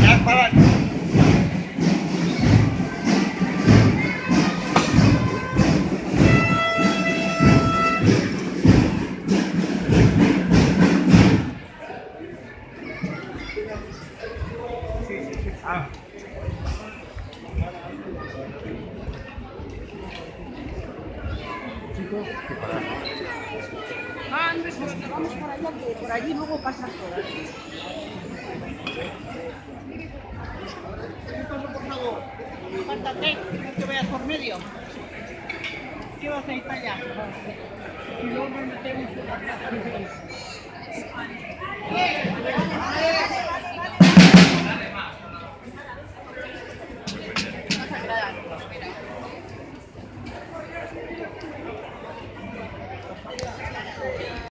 Jack balance. Vamos por allá, por allí luego pasas por. No te vayas por medio. ¿Qué vas a ir para allá?